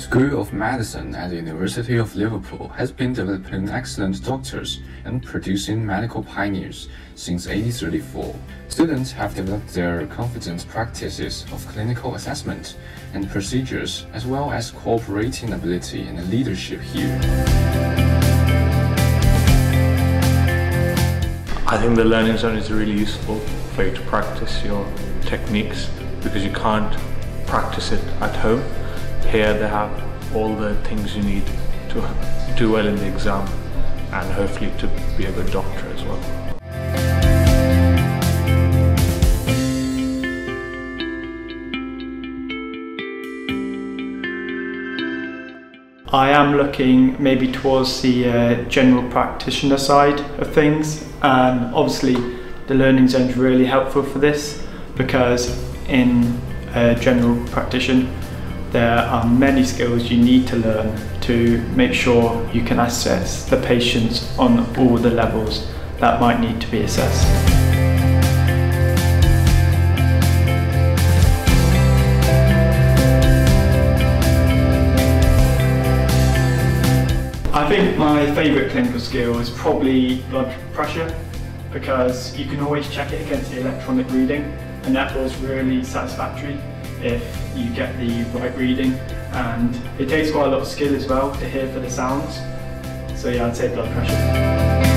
School of Medicine at the University of Liverpool has been developing excellent doctors and producing medical pioneers since 1834. Students have developed their confident practices of clinical assessment and procedures, as well as cooperating ability and leadership here. I think the learning zone is really useful for you to practice your techniques because you can't practice it at home. Here they have all the things you need to do well in the exam and hopefully to be a good doctor as well. I am looking maybe towards the uh, general practitioner side of things and obviously the learning zone is really helpful for this because in a general practitioner there are many skills you need to learn to make sure you can assess the patients on all the levels that might need to be assessed. I think my favourite clinical skill is probably blood pressure because you can always check it against the electronic reading and that was really satisfactory if you get the right reading and it takes quite a lot of skill as well to hear for the sounds so yeah I'd say blood pressure.